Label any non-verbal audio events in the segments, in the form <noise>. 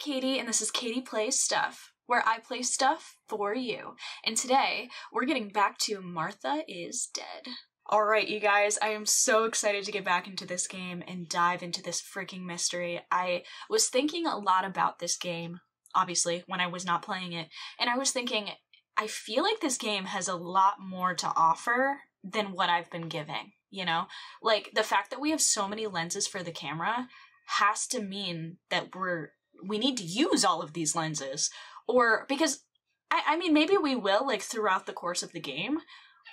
Katie, and this is Katie Plays Stuff, where I play stuff for you. And today, we're getting back to Martha is Dead. Alright, you guys, I am so excited to get back into this game and dive into this freaking mystery. I was thinking a lot about this game, obviously, when I was not playing it, and I was thinking, I feel like this game has a lot more to offer than what I've been giving, you know? Like, the fact that we have so many lenses for the camera has to mean that we're we need to use all of these lenses. Or because I, I mean maybe we will like throughout the course of the game.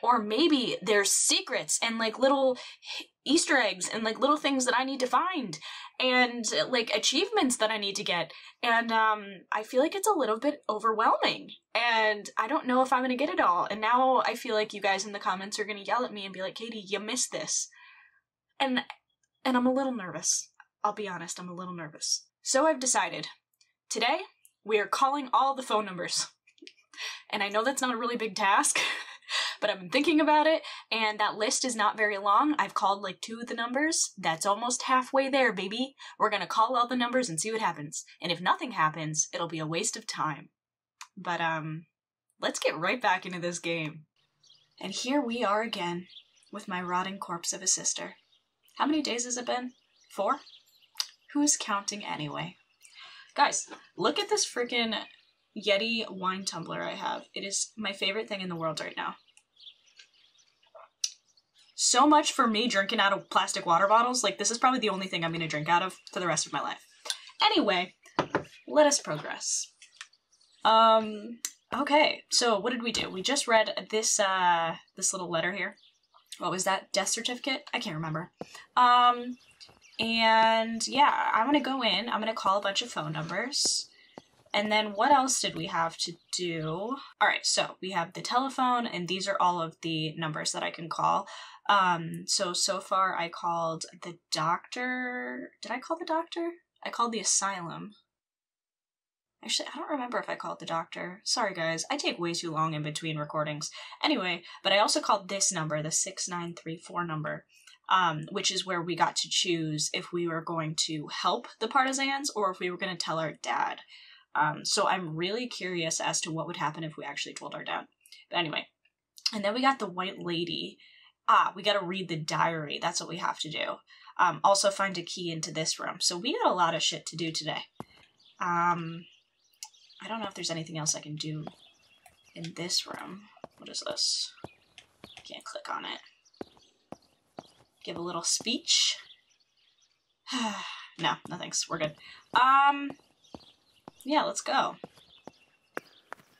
Or maybe there's secrets and like little easter eggs and like little things that i need to find and like achievements that i need to get. And um i feel like it's a little bit overwhelming. And i don't know if i'm gonna get it all. And now i feel like you guys in the comments are gonna yell at me and be like katie you missed this. And and i'm a little nervous. I'll be honest i'm a little nervous so I've decided today we are calling all the phone numbers. And I know that's not a really big task, <laughs> but I've been thinking about it, and that list is not very long. I've called like two of the numbers. That's almost halfway there, baby. We're gonna call all the numbers and see what happens. And if nothing happens, it'll be a waste of time. But, um, let's get right back into this game. And here we are again, with my rotting corpse of a sister. How many days has it been? Four? Who's counting anyway? Guys, look at this freaking Yeti wine tumbler I have. It is my favorite thing in the world right now. So much for me drinking out of plastic water bottles. Like, this is probably the only thing I'm going to drink out of for the rest of my life. Anyway, let us progress. Um, okay, so what did we do? We just read this, uh, this little letter here. What was that? Death certificate? I can't remember. Um, and yeah, I'm gonna go in, I'm gonna call a bunch of phone numbers. And then what else did we have to do? All right, so we have the telephone, and these are all of the numbers that I can call. Um, so, so far I called the doctor. Did I call the doctor? I called the asylum. Actually, I don't remember if I called the doctor. Sorry, guys. I take way too long in between recordings. Anyway, but I also called this number, the 6934 number um, which is where we got to choose if we were going to help the partisans or if we were going to tell our dad. Um, so I'm really curious as to what would happen if we actually told our dad. But anyway, and then we got the white lady. Ah, we got to read the diary. That's what we have to do. Um, also find a key into this room. So we got a lot of shit to do today. Um, I don't know if there's anything else I can do in this room. What is this? I can't click on it give a little speech. <sighs> no, no thanks. We're good. Um, yeah, let's go.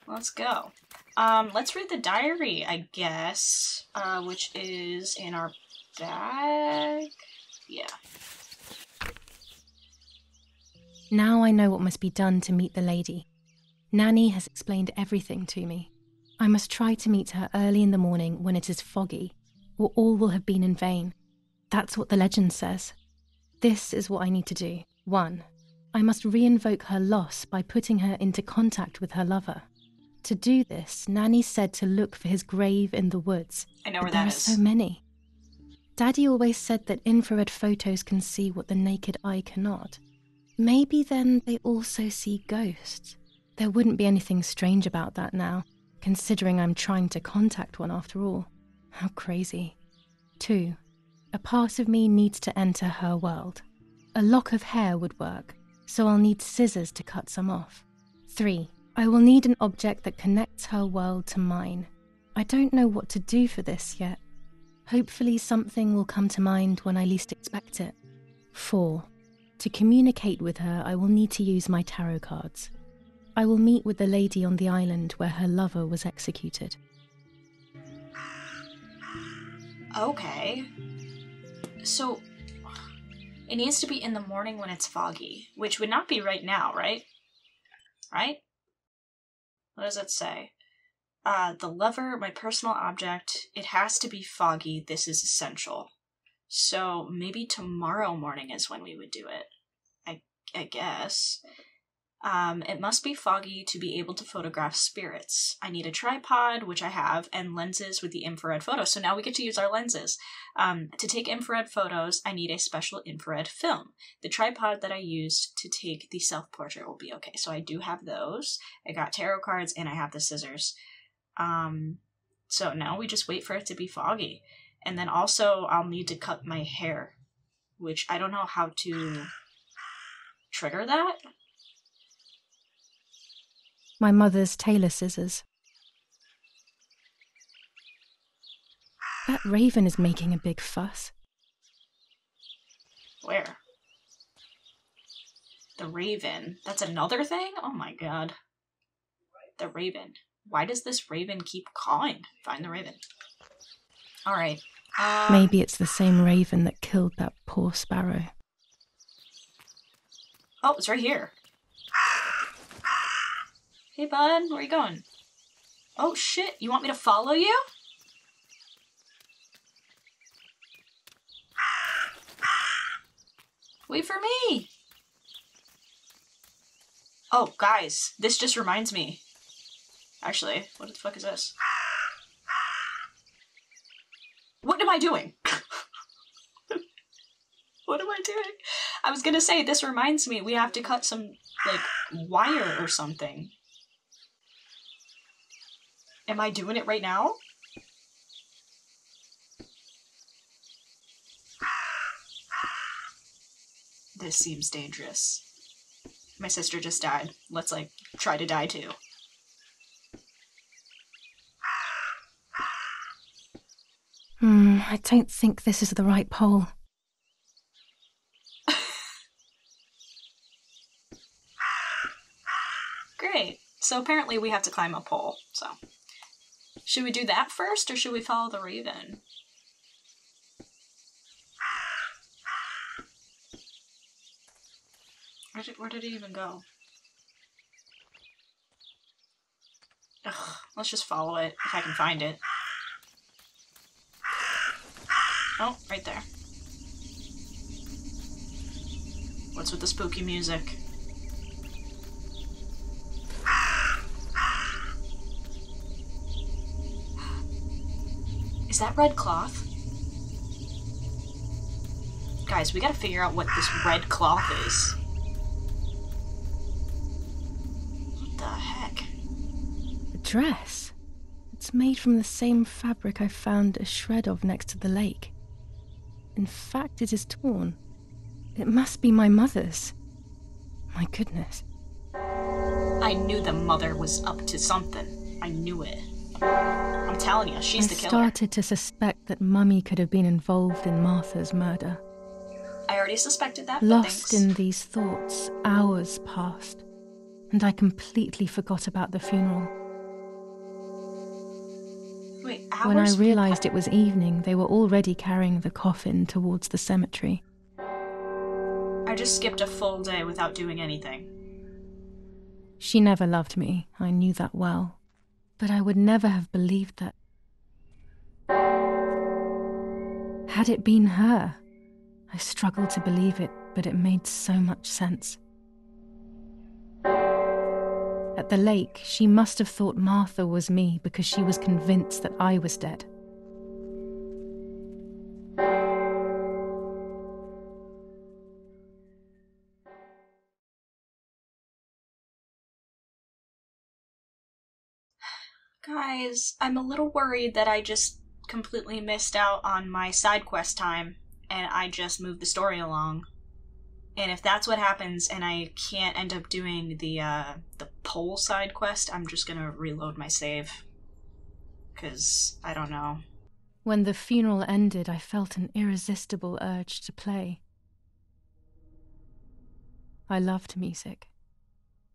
Let's go. Um, let's read the diary, I guess, uh, which is in our bag. Yeah. Now I know what must be done to meet the lady. Nanny has explained everything to me. I must try to meet her early in the morning when it is foggy, or all will have been in vain. That's what the legend says. This is what I need to do. 1. I must reinvoke her loss by putting her into contact with her lover. To do this, Nanny said to look for his grave in the woods. I know where there that are so many. Daddy always said that infrared photos can see what the naked eye cannot. Maybe then they also see ghosts. There wouldn't be anything strange about that now, considering I'm trying to contact one after all. How crazy. 2. A part of me needs to enter her world. A lock of hair would work, so I'll need scissors to cut some off. 3. I will need an object that connects her world to mine. I don't know what to do for this yet. Hopefully, something will come to mind when I least expect it. 4. To communicate with her, I will need to use my tarot cards. I will meet with the lady on the island where her lover was executed. Okay. So, it needs to be in the morning when it's foggy, which would not be right now, right? Right? What does it say? Uh, the lever, my personal object, it has to be foggy. This is essential. So maybe tomorrow morning is when we would do it. I, I guess. Um, it must be foggy to be able to photograph spirits. I need a tripod, which I have, and lenses with the infrared photo. So now we get to use our lenses. Um, to take infrared photos, I need a special infrared film. The tripod that I used to take the self portrait will be okay. So I do have those. I got tarot cards and I have the scissors. Um, so now we just wait for it to be foggy. And then also, I'll need to cut my hair, which I don't know how to trigger that. My mother's tailor scissors. That raven is making a big fuss. Where? The raven. That's another thing? Oh my god. The raven. Why does this raven keep calling? Find the raven. Alright. Um, Maybe it's the same raven that killed that poor sparrow. Oh, it's right here. Hey, bud, where are you going? Oh, shit, you want me to follow you? Wait for me! Oh, guys, this just reminds me. Actually, what the fuck is this? What am I doing? <laughs> what am I doing? I was gonna say, this reminds me, we have to cut some, like, wire or something. Am I doing it right now? This seems dangerous. My sister just died. Let's, like, try to die too. Hmm, I don't think this is the right pole. <laughs> Great. So apparently we have to climb a pole, so. Should we do that first, or should we follow the raven? Where did, where did it even go? Ugh, let's just follow it, if I can find it. Oh, right there. What's with the spooky music? Is that red cloth? Guys, we gotta figure out what this red cloth is. What the heck? A dress? It's made from the same fabric I found a shred of next to the lake. In fact, it is torn. It must be my mother's. My goodness. I knew the mother was up to something. I knew it. Telling you, she's I the killer. started to suspect that Mummy could have been involved in Martha's murder. I already suspected that. Lost in these thoughts, hours passed, and I completely forgot about the funeral. Wait, When I realized it was evening, they were already carrying the coffin towards the cemetery. I just skipped a full day without doing anything. She never loved me, I knew that well. But I would never have believed that. Had it been her? I struggled to believe it, but it made so much sense. At the lake, she must have thought Martha was me because she was convinced that I was dead. Guys, I'm a little worried that I just completely missed out on my side quest time and I just moved the story along. And if that's what happens and I can't end up doing the uh the pole side quest, I'm just to reload my save cuz I don't know. When the funeral ended, I felt an irresistible urge to play. I loved music.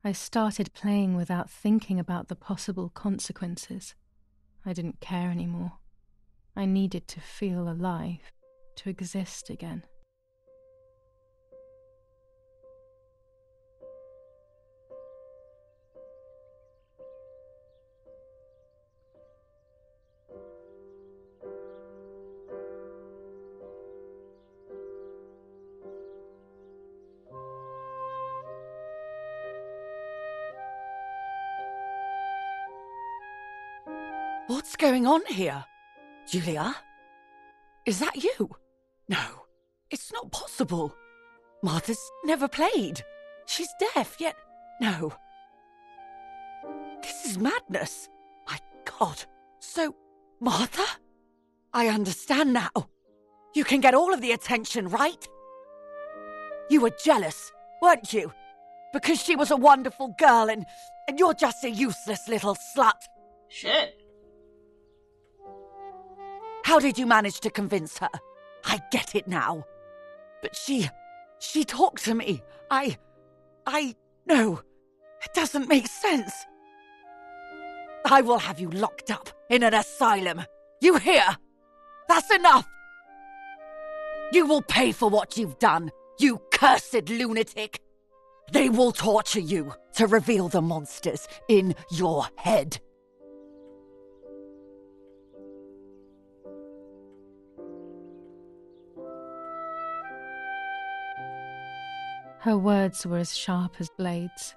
I started playing without thinking about the possible consequences. I didn't care anymore. I needed to feel alive, to exist again. What's going on here? Giulia? Is that you? No, it's not possible. Martha's never played. She's deaf, yet. No. This is madness. My God. So, Martha? I understand now. You can get all of the attention, right? You were jealous, weren't you? Because she was a wonderful girl and, and you're just a useless little slut. Shit. How did you manage to convince her? I get it now. But she. she talked to me. I. I. No. It doesn't make sense. I will have you locked up in an asylum. You hear? That's enough! You will pay for what you've done, you cursed lunatic! They will torture you to reveal the monsters in your head. Her words were as sharp as blades.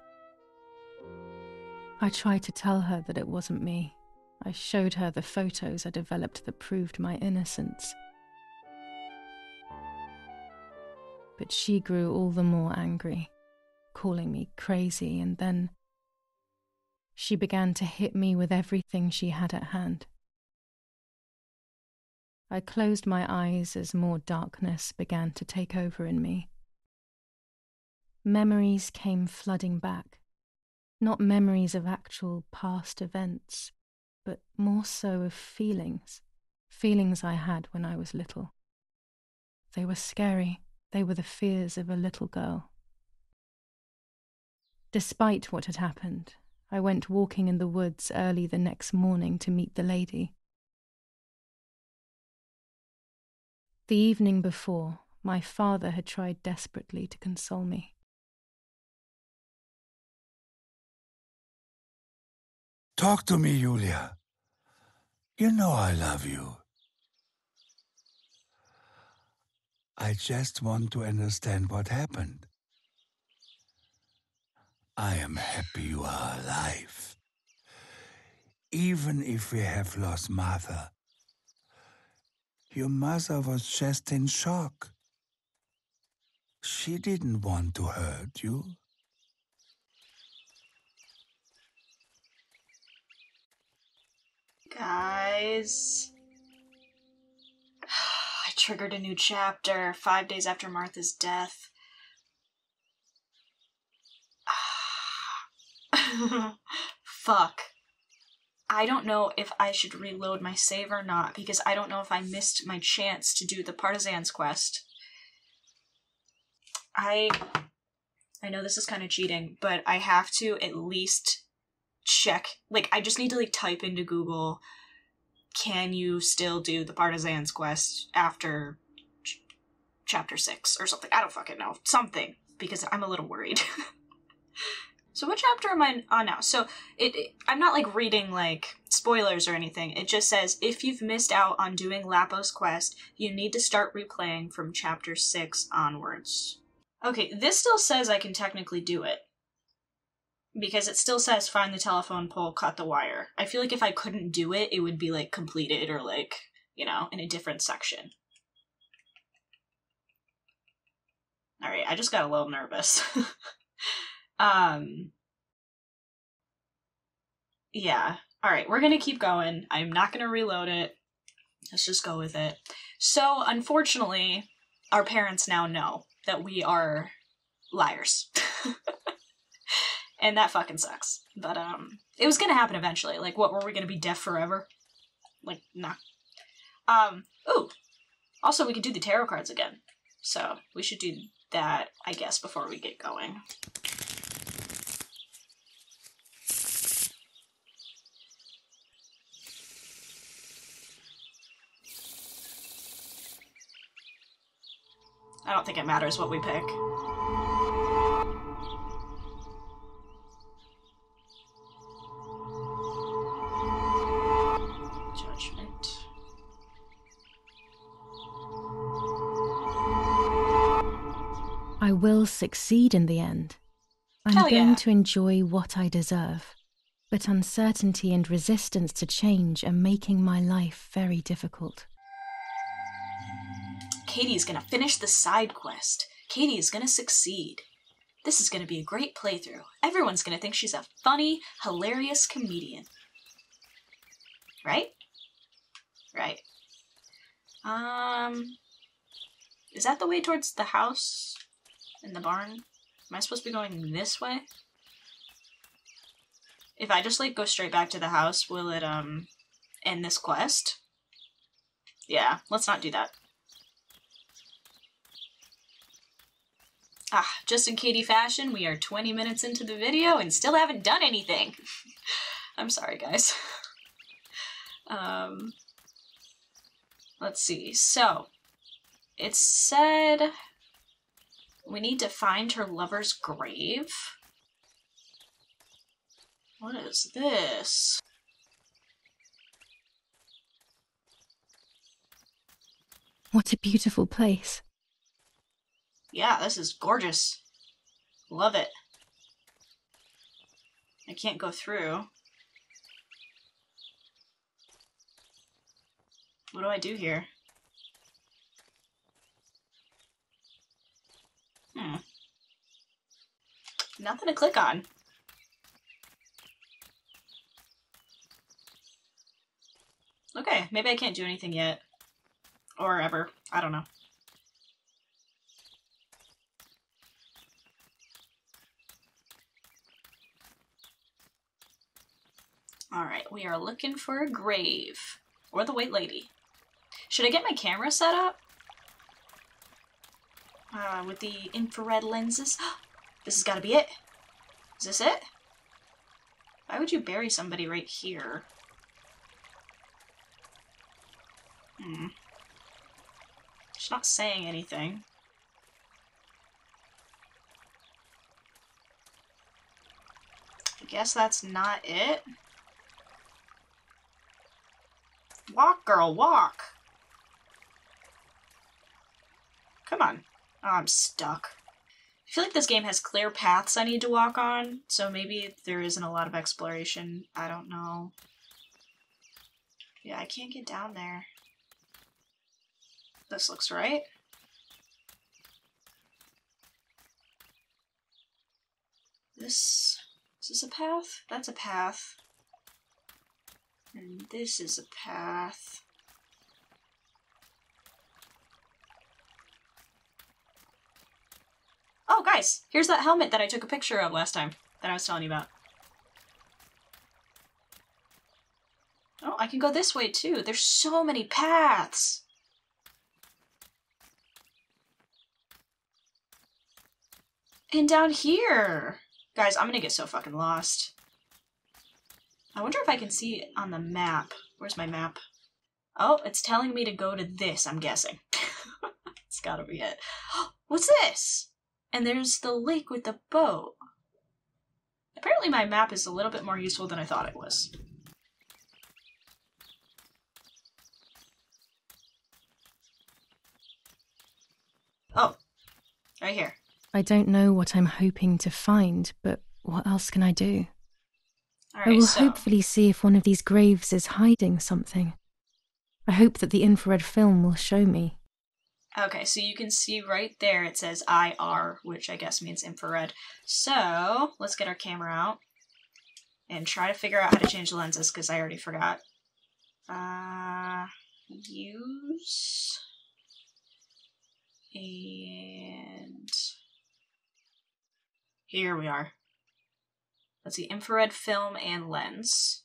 I tried to tell her that it wasn't me. I showed her the photos I developed that proved my innocence. But she grew all the more angry, calling me crazy, and then she began to hit me with everything she had at hand. I closed my eyes as more darkness began to take over in me. Memories came flooding back, not memories of actual past events, but more so of feelings, feelings I had when I was little. They were scary, they were the fears of a little girl. Despite what had happened, I went walking in the woods early the next morning to meet the lady. The evening before, my father had tried desperately to console me. Talk to me, Giulia. You know I love you. I just want to understand what happened. I am happy you are alive. Even if we have lost Martha. Your mother was just in shock. She didn't want to hurt you. Guys. <sighs> I triggered a new chapter five days after Martha's death. <sighs> Fuck. I don't know if I should reload my save or not because I don't know if I missed my chance to do the Partisans quest. I I know this is kind of cheating, but I have to at least check like I just need to like type into Google can you still do the Partisans quest after ch- chapter 6 or something. I don't fucking know. Something because I'm a little worried. <laughs> so what chapter am I on now? So it, it I'm not like reading like spoilers or anything. It just says if you've missed out on doing Lapos quest, you need to start replaying from chapter 6 onwards. Okay, this still says I can technically do it because it still says find the telephone pole, cut the wire. I feel like if I couldn't do it, it would be like completed or like, you know, in a different section. All right, I just got a little nervous. <laughs> um Yeah. All right, we're going to keep going. I'm not going to reload it. Let's just go with it. So, unfortunately, our parents now know that we are liars. <laughs> and that fucking sucks. But um, it was gonna happen eventually. Like, what were we gonna be deaf forever? Like, nah. Um. Ooh. Also, we could do the tarot cards again. So we should do that, I guess, before we get going. I don't think it matters what we pick. Succeed in the end. I'm Hell going yeah. to enjoy what I deserve. but uncertainty and resistance to change are making my life very difficult. Katie's gonna finish the side quest. Katie is gonna succeed. This is gonna be a great playthrough. Everyone's gonna think she's a funny, hilarious comedian. Right? Right. Um, is that the way towards the house in the barn? Am I supposed to be going this way? If I just like go straight back to the house, will it um end this quest? Yeah, let's not do that. Ah, just in Katie fashion, we are 20 minutes into the video and still haven't done anything. <laughs> I'm sorry, guys. <laughs> um, let's see. So, it said we need to find her lover's grave. What is this? What a beautiful place. Yeah, this is gorgeous. Love it. I can't go through. What do I do here? Hmm. Nothing to click on. Okay, maybe I can't do anything yet. Or ever. I don't know. Alright, we are looking for a grave. Or the White Lady. Should I get my camera set up? Uh, with the infrared lenses? <gasps> this has got to be it. Is this it? Why would you bury somebody right here? Hmm. She's not saying anything. I guess that's not it. Walk, girl, walk! Come on. Oh, I'm stuck. I feel like this game has clear paths I need to walk on, so maybe there isn't a lot of exploration. I don't know. Yeah, I can't get down there. This looks right. This... Is this a path? That's a path. And this is a path. Oh, guys, here's that helmet that I took a picture of last time that I was telling you about. Oh, I can go this way too. There's so many paths. And down here. Guys, I'm gonna get so fucking lost. I wonder if I can see it on the map. Where's my map? Oh, it's telling me to go to this, I'm guessing. <laughs> it's gotta be it. <gasps> What's this? And there's the lake with the boat. Apparently my map is a little bit more useful than I thought it was. Oh, right here. I don't know what I'm hoping to find, but what else can I do? All I will so hopefully see if one of these graves is hiding something. I hope that the infrared film will show me. Okay, so you can see right there it says IR, which I guess means infrared. So let's get our camera out and try to figure out how to change the lenses because I already forgot. Uh, use and here we are. Let's see, infrared film and lens.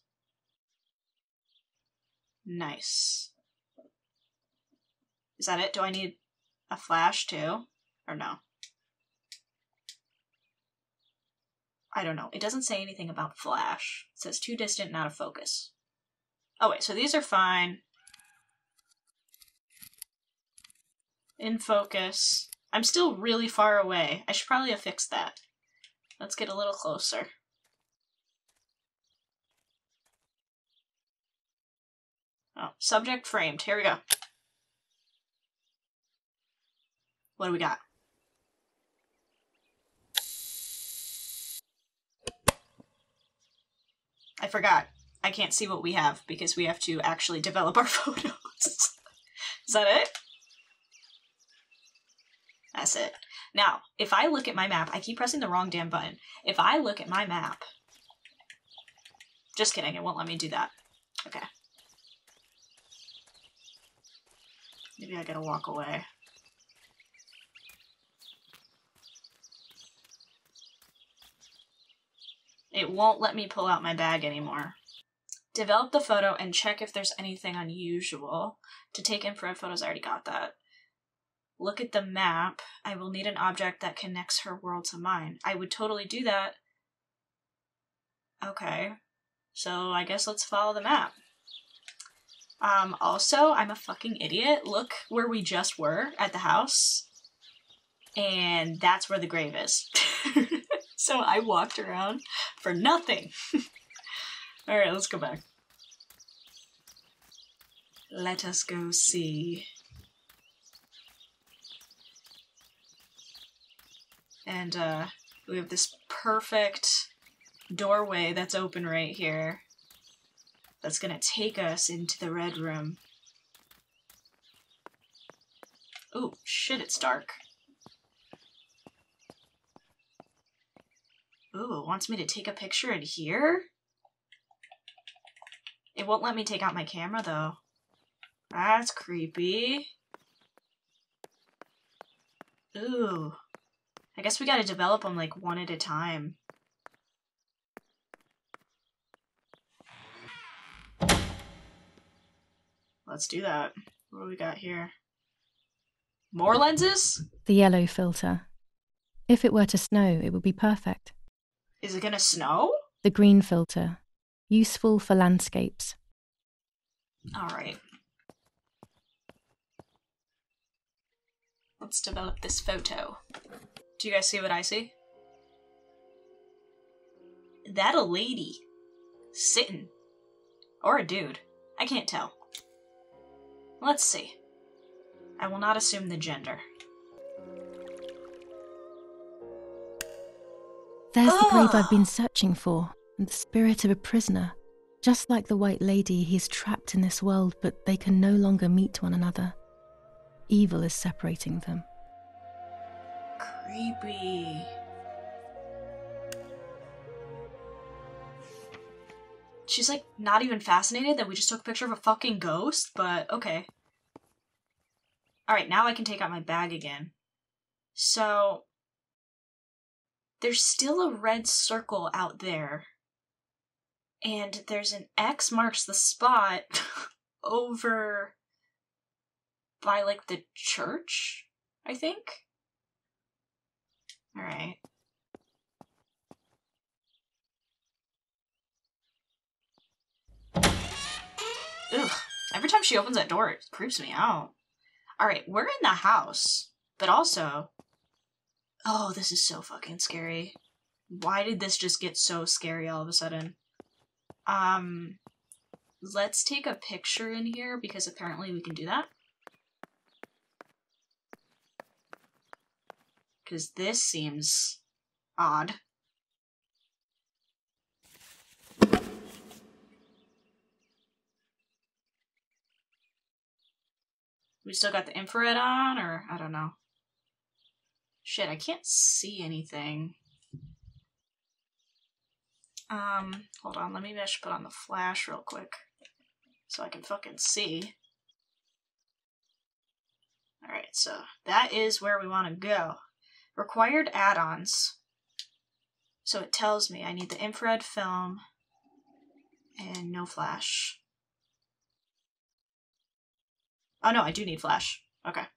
Nice. Is that it? Do I need a flash too? Or no? I don't know. It doesn't say anything about flash. It says too distant, not a focus. Oh wait, so these are fine. In focus. I'm still really far away. I should probably have fixed that. Let's get a little closer. Oh, subject framed. Here we go. What do we got? I forgot. I can't see what we have because we have to actually develop our <laughs> photos. Is that it? That's it. Now, if I look at my map, I keep pressing the wrong damn button. If I look at my map, just kidding, it won't let me do that. Okay. Maybe I gotta walk away. It won't let me pull out my bag anymore. Develop the photo and check if there's anything unusual. To take infrared photos, I already got that. Look at the map. I will need an object that connects her world to mine. I would totally do that. Okay. So I guess let's follow the map. Um, also, I'm a fucking idiot. Look where we just were at the house. And that's where the grave is. <laughs> so I walked around for nothing. <laughs> Alright, let's go back. Let us go see. And uh, we have this perfect doorway that's open right here that's gonna take us into the red room. Oh, shit, it's dark. Ooh, it wants me to take a picture in here? It won't let me take out my camera, though. That's creepy. Ooh. I guess we gotta develop them, like, one at a time. Let's do that. What do we got here? More lenses? The yellow filter. If it were to snow, it would be perfect. Is it gonna snow? The green filter. Useful for landscapes. Alright. Let's develop this photo. Do you guys see what I see? That a lady. Sitting. Or a dude. I can't tell. Let's see. I will not assume the gender. There's the grave I've Oh. been ah! searching for, and the spirit of a prisoner. Just like the white lady, he's trapped in this world, but they can no longer meet one another. Evil is separating them. Creepy. She's like not even fascinated that we just took a picture of a fucking ghost, but okay. Alright, now I can take out my bag again. So. There's still a red circle out there. And there's an X marks the spot <laughs> over by like the church, I think. Alright. Ugh. Every time she opens that door, it creeps me out. Alright, we're in the house. But also. Oh, this is so fucking scary. Why did this just get so scary all of a sudden? Um. Let's take a picture in here because apparently we can do that. Because this seems odd. We still got the infrared on, or I don't know. Shit, I can't see anything. Um, hold on, let me just put on the flash real quick. So I can fucking see. Alright, so that is where we want to go. Required add-ons. So it tells me I need the infrared film and no flash. Oh no, I do need flash. Okay.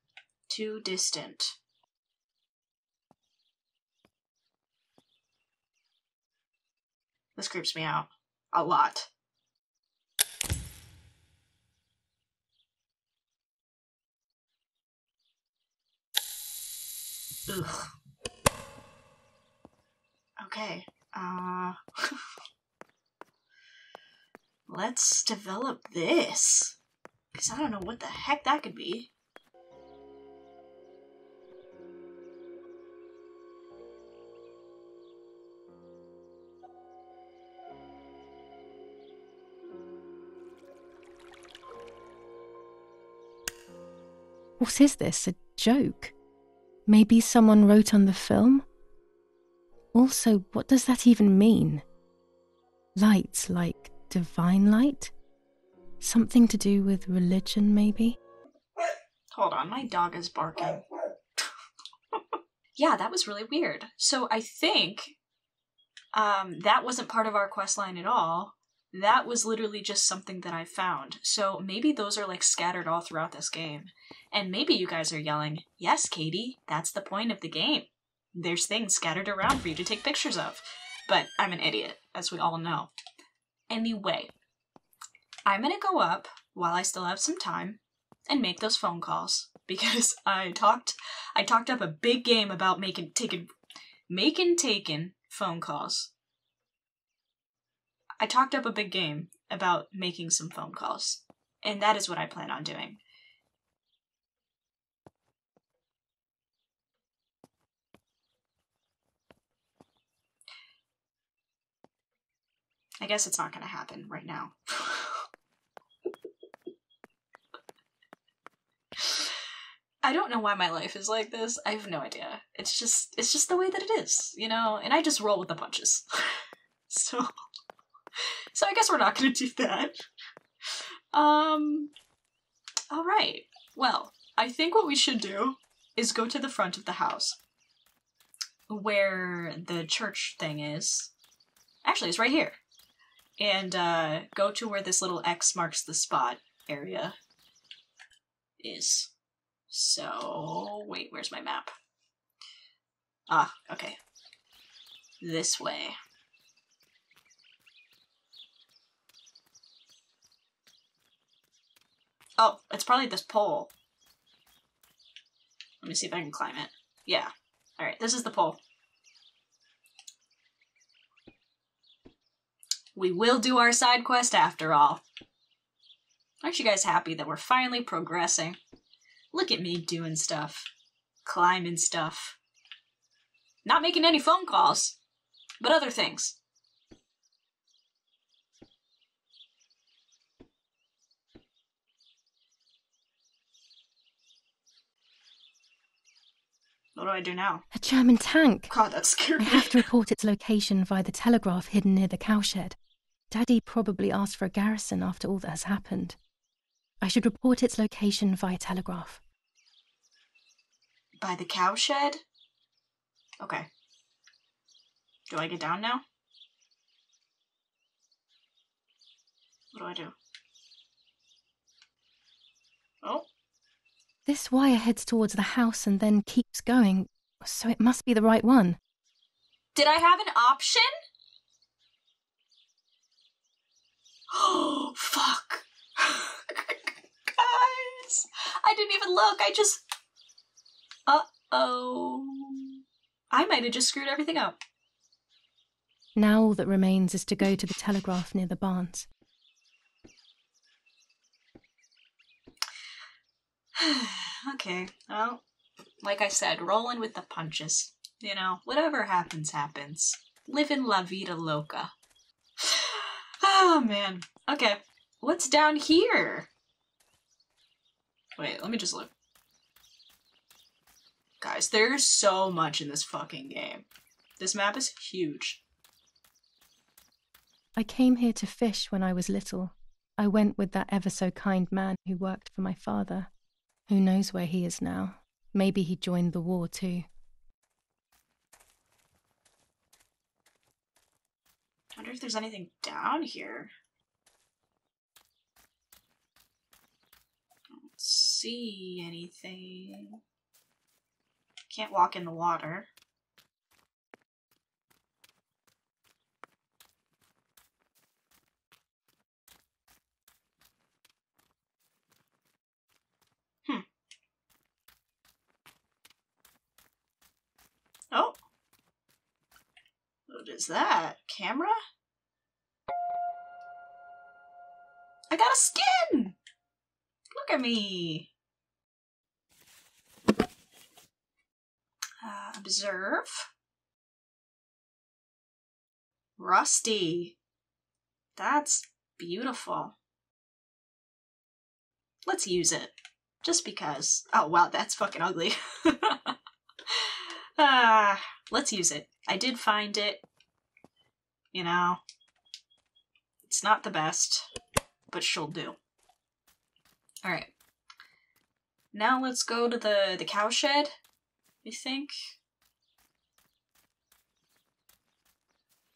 Too distant. This creeps me out. A lot. Ugh. Okay. Uh <laughs> Let's develop this. Cause I don't know what the heck that could be. What is this? A joke? Maybe someone wrote on the film? Also, what does that even mean? Light, like divine light? Something to do with religion, maybe? Hold on, my dog is barking. <laughs> yeah, that was really weird. So I think um, that wasn't part of our quest line at all. That was literally just something that I found. So maybe those are like scattered all throughout this game. And maybe you guys are yelling, Yes, Katie, that's the point of the game. There's things scattered around for you to take pictures of. But I'm an idiot, as we all know. Anyway, I'm gonna go up while I still have some time and make those phone calls <laughs> because I talked I talked up a big game about making taking making taking phone calls. I talked up a big game about making some phone calls, and that is what I plan on doing. I guess it's not going to happen right now. I don't know why my life is like this. I have no idea. It's just it's just the way that it is, you know, and I just roll with the punches. <laughs> so So I guess we're not going to do that. Um all right. Well, I think what we should do is go to the front of the house where the church thing is. Actually, it's right here. And uh go to where this little X marks the spot area is. So, wait, where's my map? Ah, okay. This way. Oh, it's probably this pole. Let me see if I can climb it. Yeah. Alright, this is the pole. We will do our side quest after all. Aren't you guys happy that we're finally progressing? Look at me doing stuff, climbing stuff. Not making any phone calls, but other things. What do I do now? A German tank! God, that scared I have to report its location via the telegraph hidden near the cowshed. Daddy probably asked for a garrison after all that has happened. I should report its location via telegraph. By the cowshed? Okay. Do I get down now? What do I do? Oh, This wire heads towards the house and then keeps going, so it must be the right one. did I have an option? Oh, <gasps> fuck. <laughs> Guys, I didn't even look. I just. Uh oh. I might have just screwed everything up. Now all that remains is to go to the telegraph near the barns. <sighs> okay, well, like I said, rolling with the punches. You know, whatever happens, happens. Living la vida loca. <sighs> Oh, man. Okay, what's down here? Wait, let me just look. Guys, there's so much in this fucking game. This map is huge. I came here to fish when I was little. I went with that ever so kind man who worked for my father. Who knows where he is now? Maybe he joined the war too. I wonder if there's anything down here. Don't see anything. Can't walk in the water. Oh. What is that? Camera? I got a skin! Look at me! Uh, observe. Rusty. That's beautiful. Let's use it. Just because. Oh, wow, that's fucking ugly. <laughs> Ah, let's use it. I did find it. You know, it's not the best, but she'll do. All right. Now let's go to the the cowshed. I think?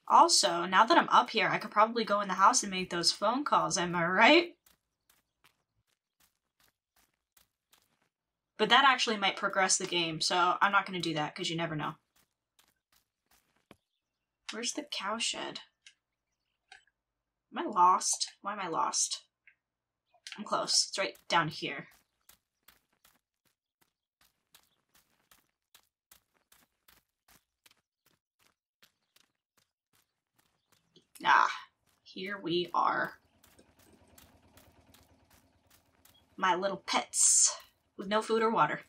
Also, now that I'm up here, I could probably go in the house and make those phone calls. Am I right? But that actually might progress the game, so I'm not going to do that because you never know. Where's the cowshed? Am I lost? Why am I lost? I'm close. It's right down here. Ah, here we are. My little pets with no food or water.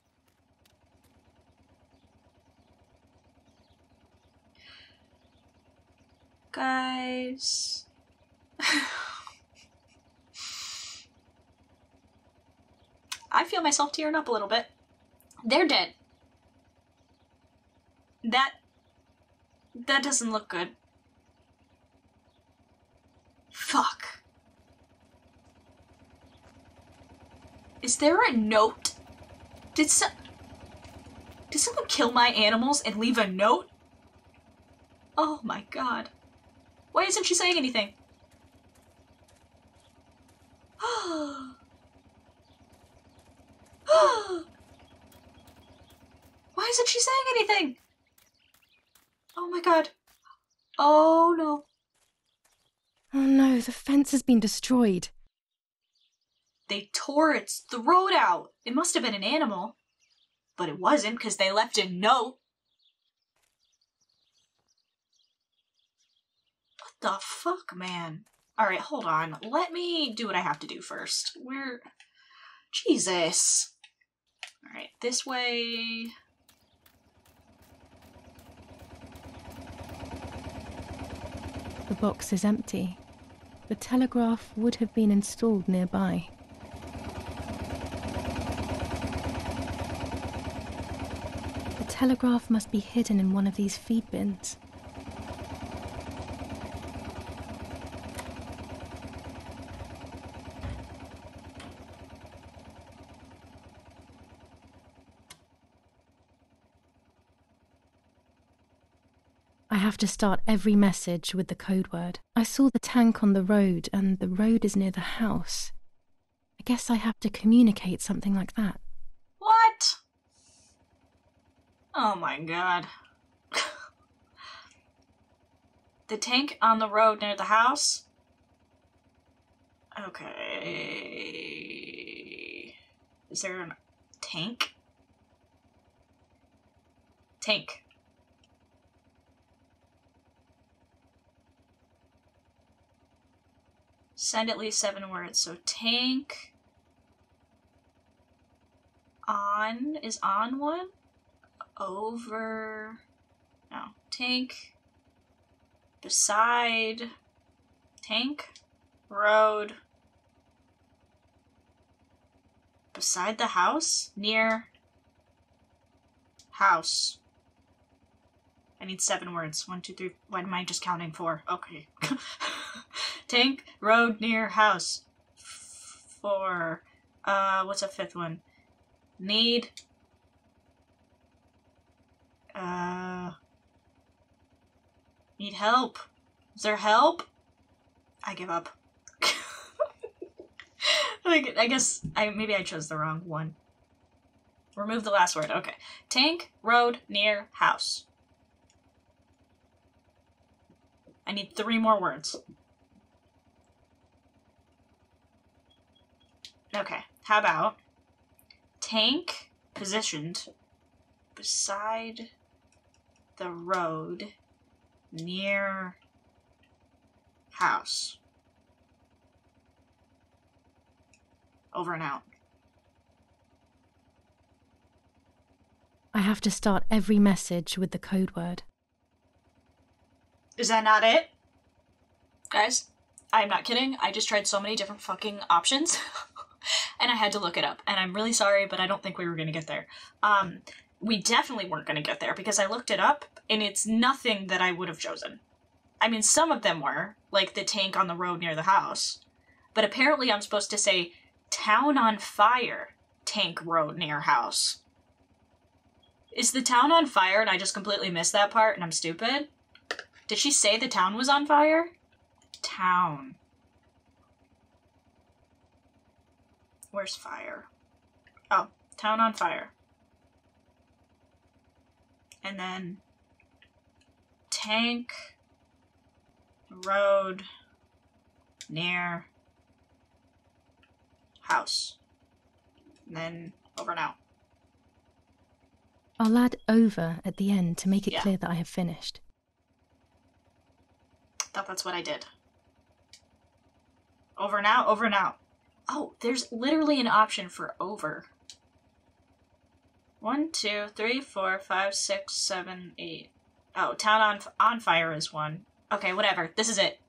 Guys. <laughs> I feel myself tearing up a little bit. They're dead. That. That doesn't look good. Fuck. Is there a note? Did some. Did someone kill my animals and leave a note? Oh my god. Why isn't she saying anything? <gasps> Why isn't she saying anything? Oh my god. Oh no. Oh no, the fence has been destroyed. They tore its throat out. It must have been an animal. But it wasn't because they left a note. What the fuck, man? Alright, hold on. Let me do what I have to do first. Where. Jesus. Alright, this way. The box is empty. The telegraph would have been installed nearby. Telegraph must be hidden in one of these feed bins. I have to start every message with the code word. I saw the tank on the road, and the road is near the house. I guess I have to communicate something like that. What? Oh my god. <laughs> the tank on the road near the house? Okay. Is there a tank? Tank. Send at least seven words. So tank. On is on one. Over. No. Tank. Beside. Tank. Road. Beside the house? Near. House. I need seven words. One, two, three. Why am I just counting four? Okay. <laughs> Tank, road, near, house. Four. Uh, what's a fifth one? Need. Uh. Need help. Is there help? I give up. <laughs> I guess I maybe I chose the wrong one. Remove the last word. Okay. Tank, road, near, house. I need three more words. Okay, how about tank positioned beside the road near house. Over and out. I have to start every message with the code word. Is that not it? Guys, I'm not kidding. I just tried so many different fucking options. <laughs> and I had to look it up. And I'm really sorry, but I don't think we were going to get there. Um, we definitely weren't going to get there because I looked it up and it's nothing that I would have chosen. I mean, some of them were, like the tank on the road near the house. But apparently I'm supposed to say town on fire, tank road near house. Is the town on fire and I just completely missed that part and I'm stupid? Did she say the town was on fire? Town. Where's fire? Oh, town on fire. And then tank road near house. And then over now. I'll add over at the end to make it Yeah. clear that I have finished. Thought that's what I did. Over now, over now. Oh, there's literally an option for over. One, two, three, four, five, six, seven, eight. Oh, town on on fire is one. Okay, whatever. This is it.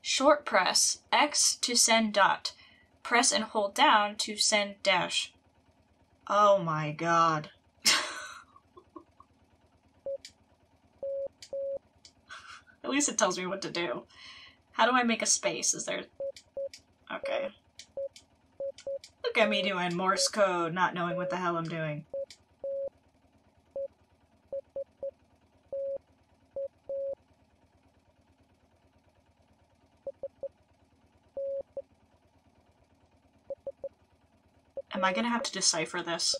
Short press X to send dot. Press and hold down to send dash. Oh my god. <laughs> At least it tells me what to do. How do I make a space? Is there. Okay. Look at me doing Morse code, not knowing what the hell I'm doing. Am I gonna have to decipher this?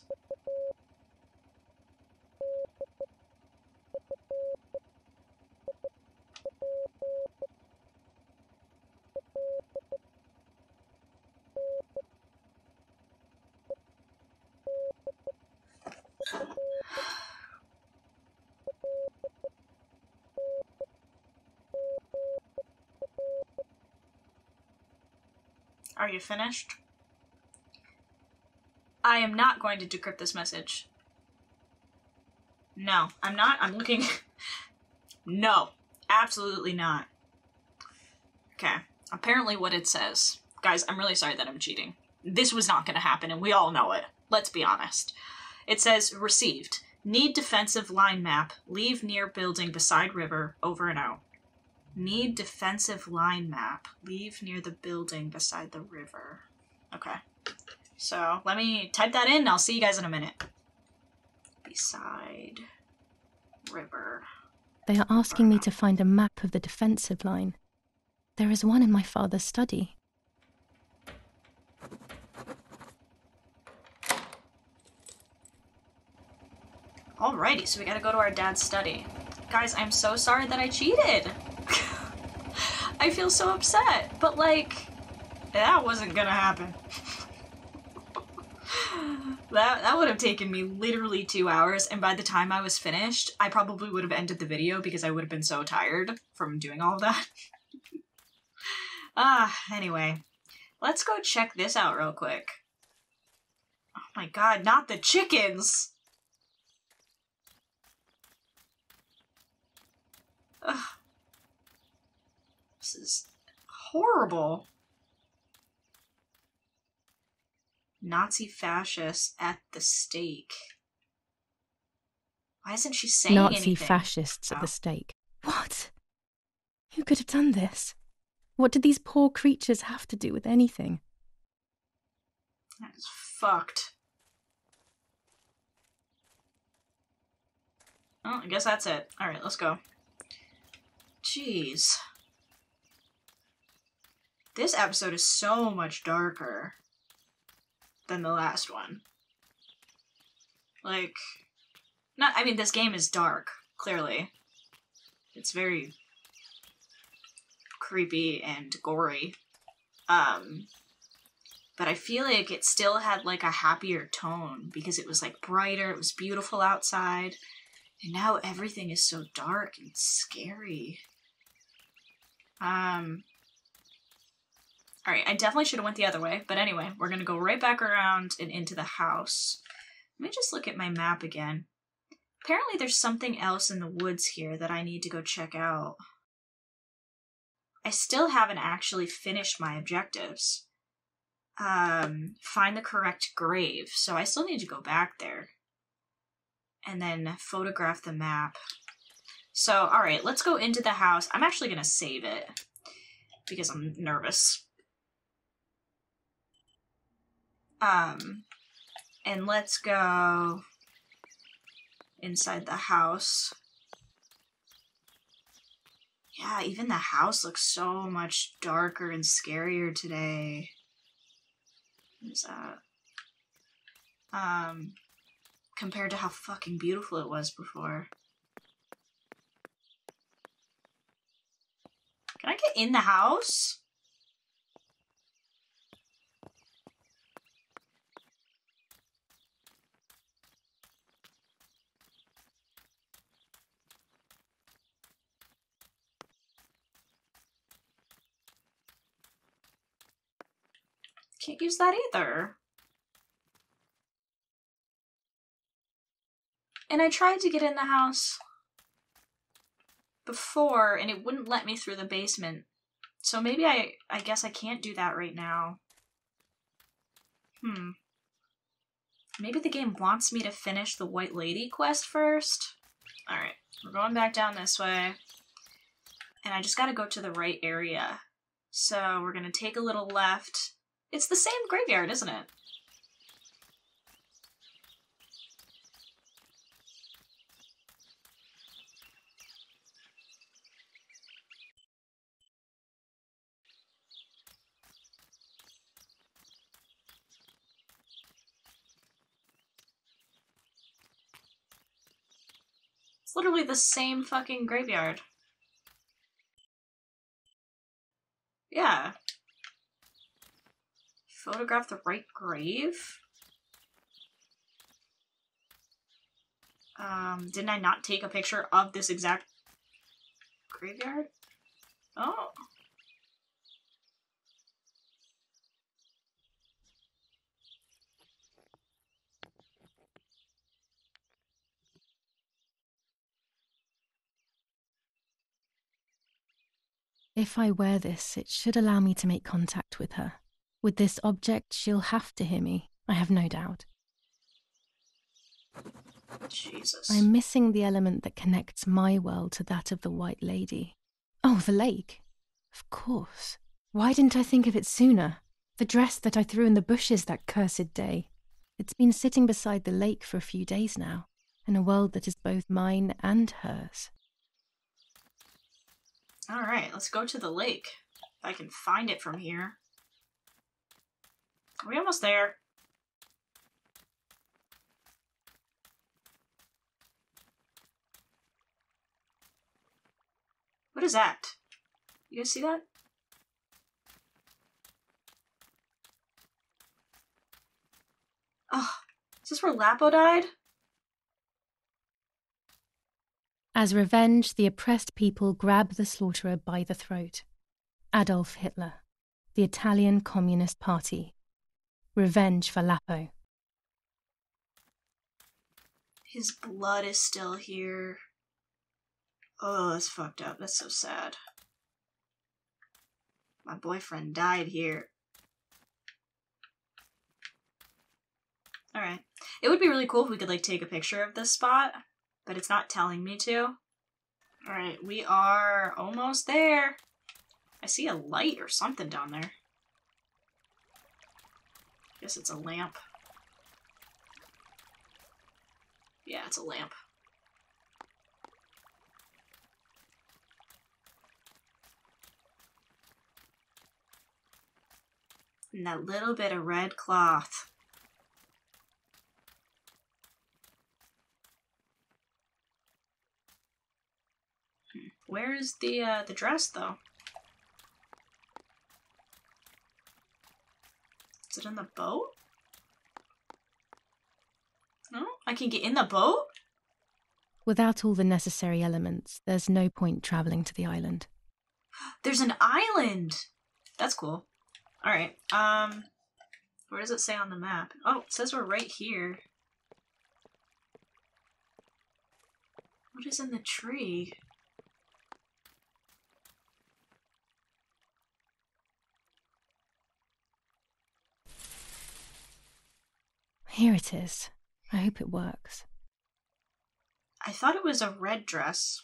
Are you finished? I am not going to decrypt this message. No, I'm not. I'm looking. <laughs> no, absolutely not. Okay, apparently, what it says. Guys, I'm really sorry that I'm cheating. This was not going to happen, and we all know it. Let's be honest. It says received. Need defensive line map. Leave near building beside river. Over and out. Need defensive line map. Leave near the building beside the river. Okay. So let me type that in. I'll see you guys in a minute. Beside river. They are asking me to find a map of the defensive line. There is one in my father's study. Alrighty, so we gotta go to our dad's study. Guys, I'm so sorry that I cheated. I feel so upset, but like, that wasn't gonna happen. <laughs> that that would have taken me literally two hours, and by the time I was finished, I probably would have ended the video because I would have been so tired from doing all of that. <laughs> ah, anyway, let's go check this out real quick. Oh my god, not the chickens! Ugh. This is horrible. Nazi fascists at the stake. Why isn't she saying Nazi anything? fascists at Oh. the stake. What? Who could have done this? What did these poor creatures have to do with anything? That is fucked. Oh, I guess that's it. Alright, let's go. Jeez. This episode is so much darker than the last one. Like, not, I mean, this game is dark, clearly. It's very creepy and gory. Um, but I feel like it still had like a happier tone because it was like brighter, it was beautiful outside, and now everything is so dark and scary. Um All right, I definitely should have went the other way, but anyway, we're going to go right back around and into the house. Let me just look at my map again. Apparently there's something else in the woods here that I need to go check out. I still haven't actually finished my objectives. Um, find the correct grave. So I still need to go back there. And then photograph the map. So, alright, let's go into the house. I'm actually going to save it because I'm nervous. Um, and let's go inside the house. Yeah, even the house looks so much darker and scarier today. What is that? Um, compared to how fucking beautiful it was before. Can I get in the house? Can't use that either. And I tried to get in the house before and it wouldn't let me through the basement. So maybe I I guess I can't do that right now. Hmm. Maybe the game wants me to finish the White Lady quest first? Alright, we're going back down this way. And I just gotta go to the right area. So we're gonna take a little left. It's the same graveyard, isn't it? It's literally the same fucking graveyard. Yeah. Photograph the right grave? Um, didn't I not take a picture of this exact graveyard? Oh. If I wear this, it should allow me to make contact with her. With this object, she'll have to hear me, I have no doubt. Jesus. I'm missing the element that connects my world to that of the White Lady. Oh, the lake. Of course. Why didn't I think of it sooner? The dress that I threw in the bushes that cursed day. It's been sitting beside the lake for a few days now, in a world that is both mine and hers. Alright, let's go to the lake. If I can find it from here. Are we almost there? What is that? You guys see that? Oh, is this where Lapo died? As revenge, the oppressed people grab the slaughterer by the throat. Adolf Hitler, the Italian Communist Party. Revenge for Lapo. His blood is still here. Oh, that's fucked up. That's so sad. My boyfriend died here. Alright. It would be really cool if we could, like, take a picture of this spot, but it's not telling me to. Alright, we are almost there. I see a light or something down there. Guess it's a lamp. Yeah, it's a lamp. And that little bit of red cloth. Hmm, Where is the uh, the dress though? Is it in the boat? No, I can get in the boat. Without all the necessary elements, there's no point travelling to the island. <gasps> There's an island. That's cool. All right. Um, where does it say on the map? Oh, it says we're right here. What is in the tree? Here it is. I hope it works. I thought it was a red dress.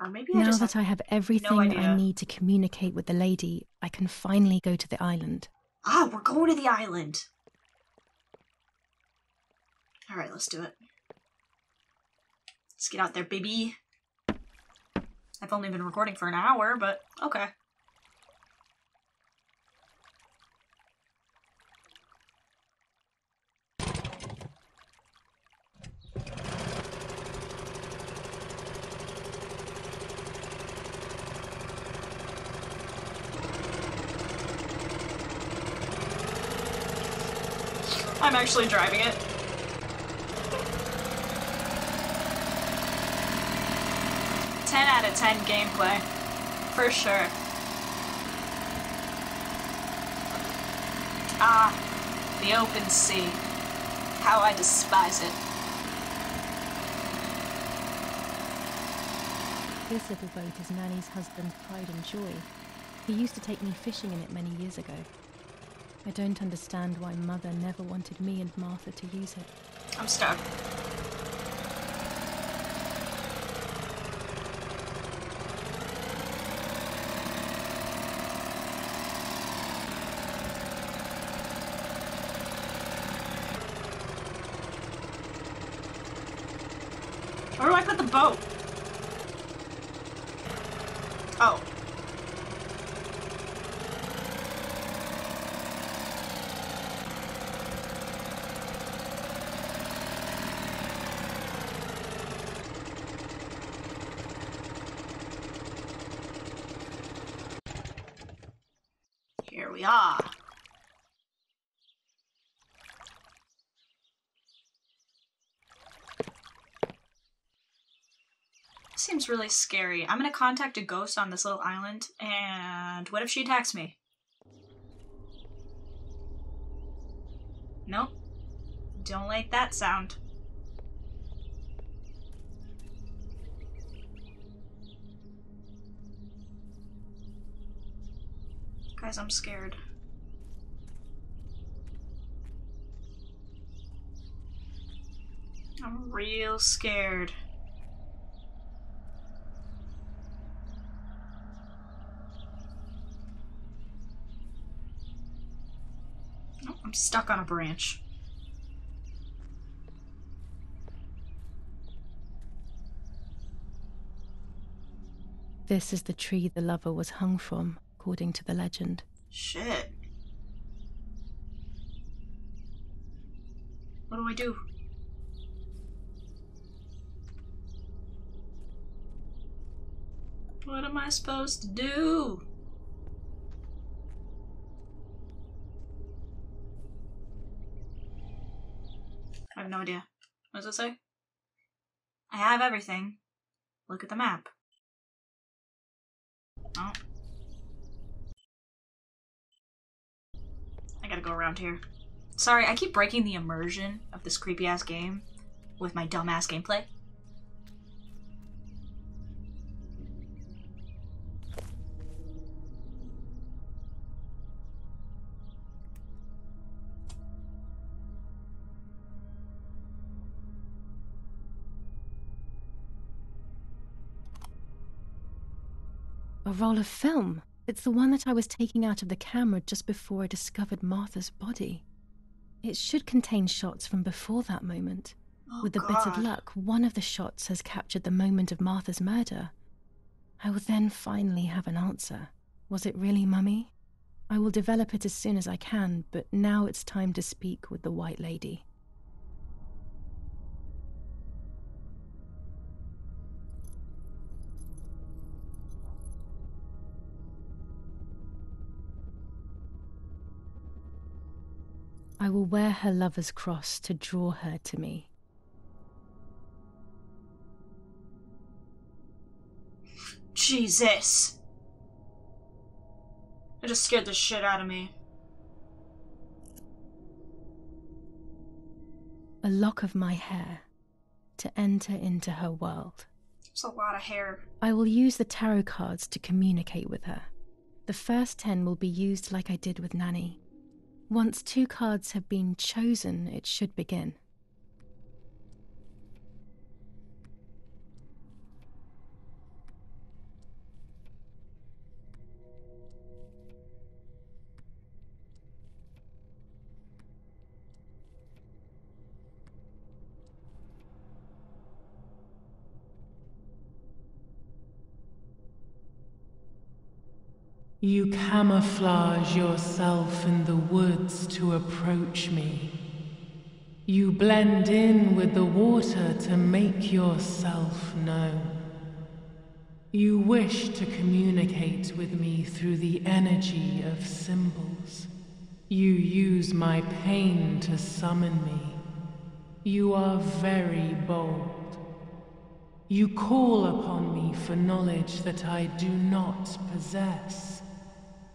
Or maybe I now just that. I have everything I need to communicate with the lady, I can finally go to the island. Ah, we're going to the island. All right, let's do it. Let's get out there, baby. I've only been recording for an hour, but okay. I'm actually driving it. Ten out of ten gameplay, for sure. Ah, the open sea. How I despise it. This little boat is Nanny's husband's pride and joy. He used to take me fishing in it many years ago. I don't understand why Mother never wanted me and Martha to use it. I'm stuck. Where do I put the boat? Oh. Here we are. Really scary. I'm gonna contact a ghost on this little island, and what if she attacks me? Nope. Don't like that sound. Guys, I'm scared. I'm real scared. Stuck on a branch. This is the tree the lover was hung from, according to the legend. Shit. What do I do? What am I supposed to do? I have no idea. What does it say? I have everything. Look at the map. Oh. I gotta go around here. Sorry, I keep breaking the immersion of this creepy ass game with my dumbass gameplay. A roll of film. It's the one that I was taking out of the camera just before I discovered Martha's body. It should contain shots from before that moment. Oh, With a bit of luck, one of the shots has captured the moment of Martha's murder. I will then finally have an answer. Was it really Mummy? I will develop it as soon as I can, but now it's time to speak with the White Lady. I will wear her lover's cross to draw her to me. Jesus. It just scared the shit out of me. A lock of my hair to enter into her world. There's a lot of hair. I will use the tarot cards to communicate with her. The first ten will be used like I did with Nanny. Once two cards have been chosen, it should begin. You camouflage yourself in the woods to approach me. You blend in with the water to make yourself known. You wish to communicate with me through the energy of symbols. You use my pain to summon me. You are very bold. You call upon me for knowledge that I do not possess.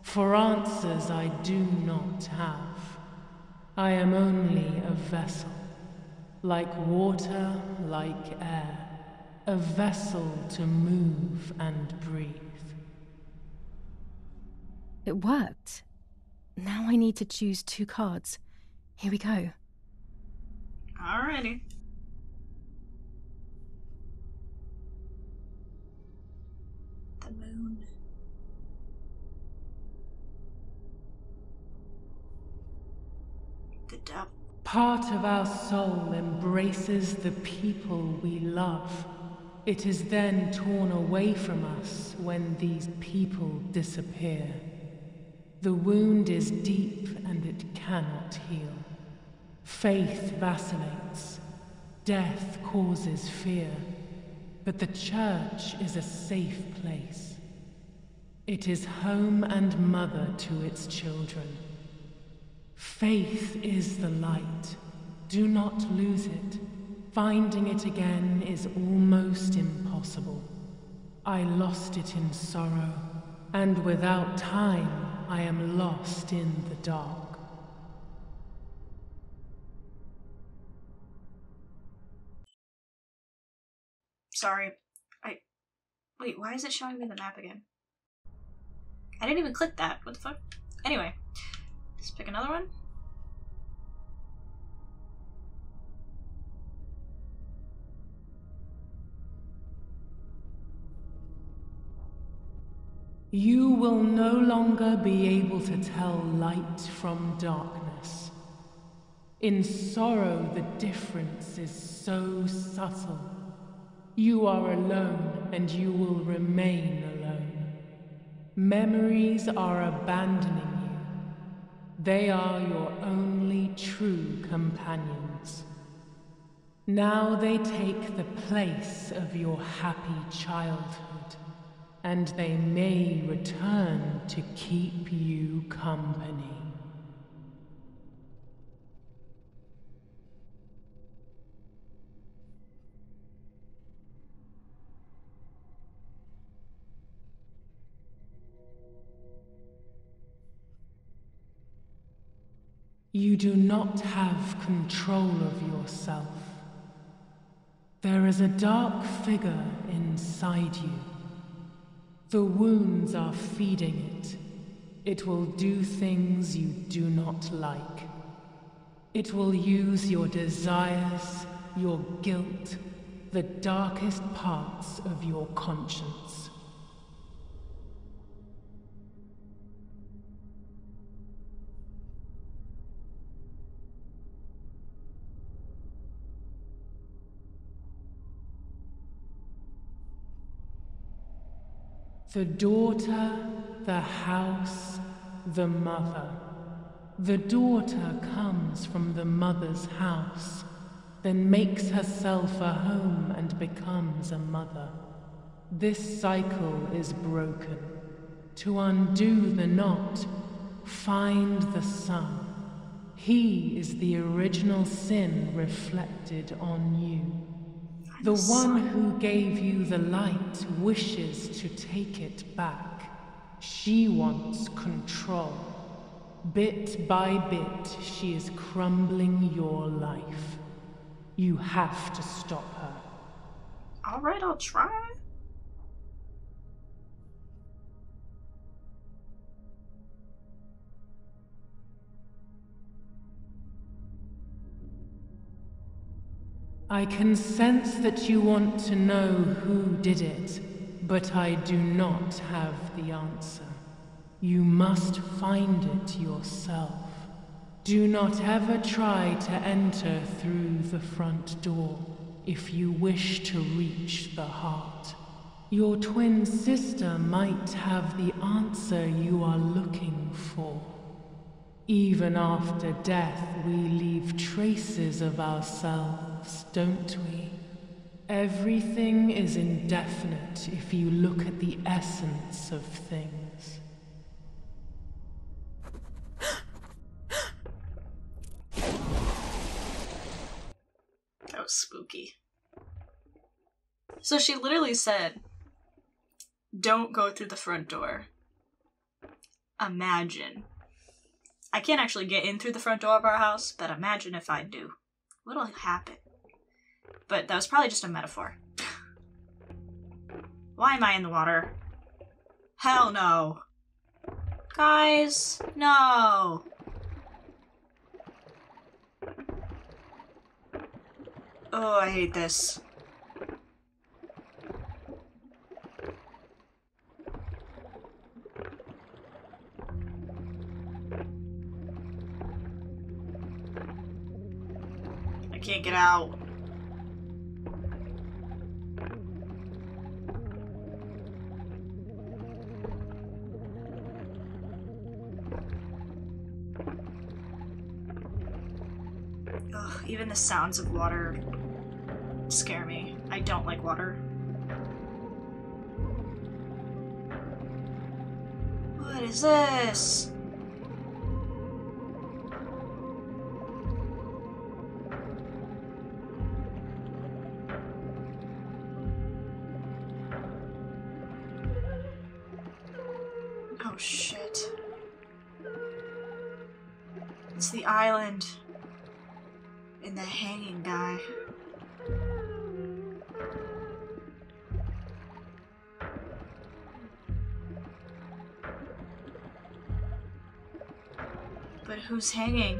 For answers I do not have. I am only a vessel, like water, like air, a vessel to move and breathe. It worked. Now I need to choose two cards. Here we go. Alrighty. The moon. The devil. Part of our soul embraces the people we love. It is then torn away from us when these people disappear. The wound is deep and it cannot heal. Faith vacillates. Death causes fear. But the church is a safe place. It is home and mother to its children. Faith is the light. Do not lose it. Finding it again is almost impossible. I lost it in sorrow, and without time, I am lost in the dark. Sorry. I. Wait, why is it showing me the map again? I didn't even click that. What the fuck? Anyway, let's pick another one. You will no longer be able to tell light from darkness. In sorrow, the difference is so subtle. You are alone, and you will remain alone. Memories are abandoning. They are your only true companions. Now they take the place of your happy childhood and they may return to keep you company. You do not have control of yourself. There is a dark figure inside you. The wounds are feeding it. It will do things you do not like. It will use your desires, your guilt, the darkest parts of your conscience. The daughter, the house, the mother. The daughter comes from the mother's house, then makes herself a home and becomes a mother. This cycle is broken. To undo the knot, find the sun. He is the original sin reflected on you. The one who gave you the light wishes to take it back. She wants control. Bit by bit, she is crumbling your life. You have to stop her. Alright, I'll try. I can sense that you want to know who did it, but I do not have the answer. You must find it yourself. Do not ever try to enter through the front door if you wish to reach the heart. Your twin sister might have the answer you are looking for. Even after death, we leave traces of ourselves, don't we? Everything is indefinite if you look at the essence of things. That was spooky. So she literally said, Don't go through the front door. Imagine. I can't actually get in through the front door of our house, but imagine if I do. What'll happen? But that was probably just a metaphor. Why am I in the water? Hell no. Guys, no. Oh, I hate this. I can't get out. Even the sounds of water scare me. I don't like water. What is this? But who's hanging?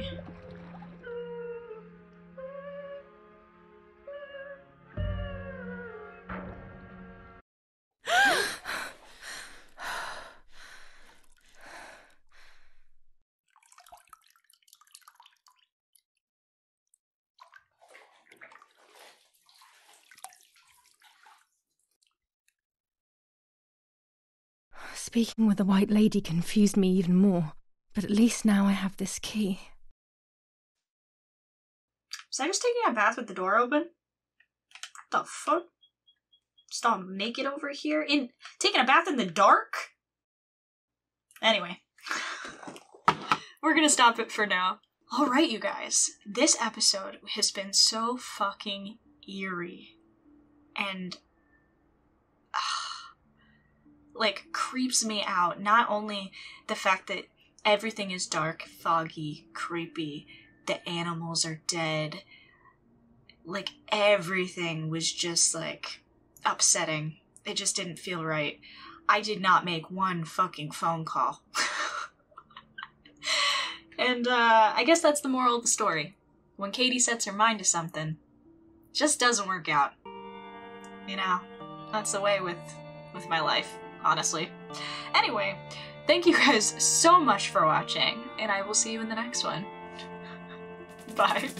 Speaking with the White Lady confused me even more, but at least now I have this key. Was I just taking a bath with the door open? What the fuck? Just all naked over here? In taking a bath in the dark? Anyway. <laughs> We're gonna stop it for now. Alright, you guys. This episode has been so fucking eerie. And <sighs> like creeps me out. Not only the fact that everything is dark, foggy, creepy, the animals are dead, like everything was just like upsetting. It just didn't feel right. I did not make one fucking phone call. <laughs> and uh, I guess that's the moral of the story. When Katie sets her mind to something, just doesn't work out. You know, that's the way with with my life honestly. Anyway, thank you guys so much for watching, and I will see you in the next one. <laughs> Bye.